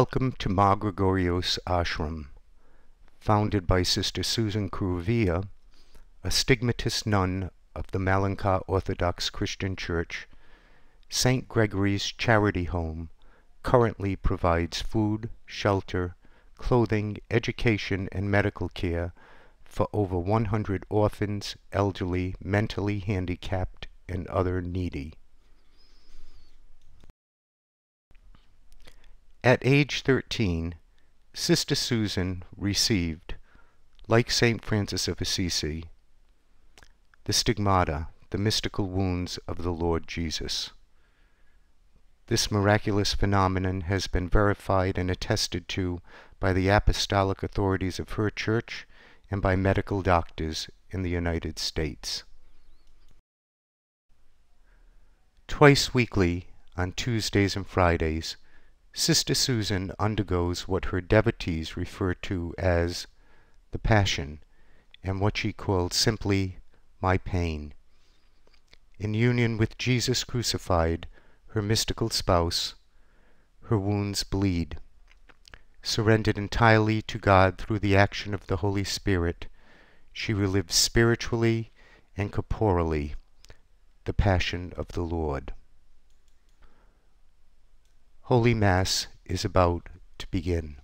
Welcome to Mar Gregorios Ashram, founded by Sister Susan Kuruvilla, a stigmatist nun of the Malankara Orthodox Christian Church. St. Gregory's Charity Home currently provides food, shelter, clothing, education, and medical care for over 100 orphans, elderly, mentally handicapped, and other needy. At age 13, Sister Susan received, like St. Francis of Assisi, the stigmata, the mystical wounds of the Lord Jesus. This miraculous phenomenon has been verified and attested to by the apostolic authorities of her church and by medical doctors in the United States. Twice weekly, on Tuesdays and Fridays, Sister Susan undergoes what her devotees refer to as the Passion, and what she called simply my pain. In union with Jesus crucified, her mystical spouse, her wounds bleed. Surrendered entirely to God through the action of the Holy Spirit, she relives spiritually and corporally the Passion of the Lord. Holy Mass is about to begin.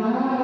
Amen.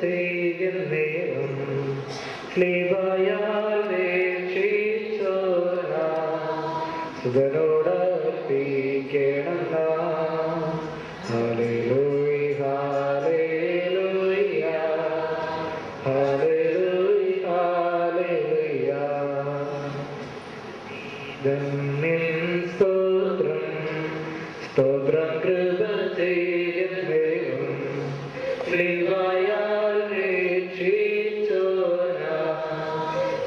செய்கின்றேனும் ஸ்லீபா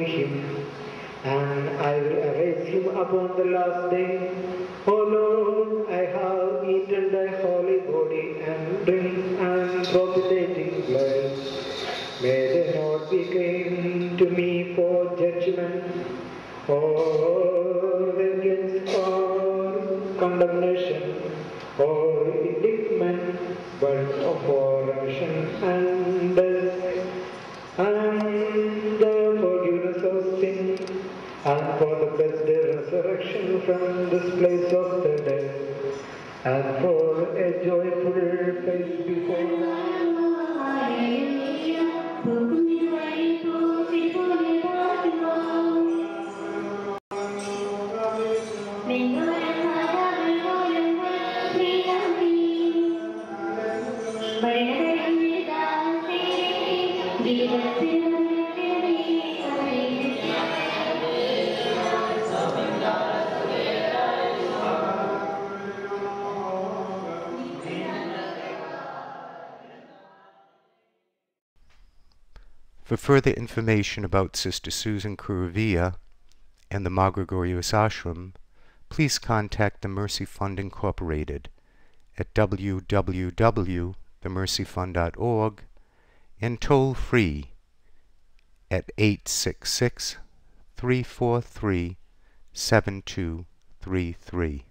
him. And I will raise him upon the last day. O Lord, I have eaten thy holy body and drink and propitiating blood. May they not be came to me for judgment or against or condemnation or indictment, but for and and place of the dead. And for For further information about Sister Susan Kuruvilla and the Mar Gregorios Ashram, please contact the Mercy Fund Incorporated at www.themercyfund.org and toll free at 866 343 7233.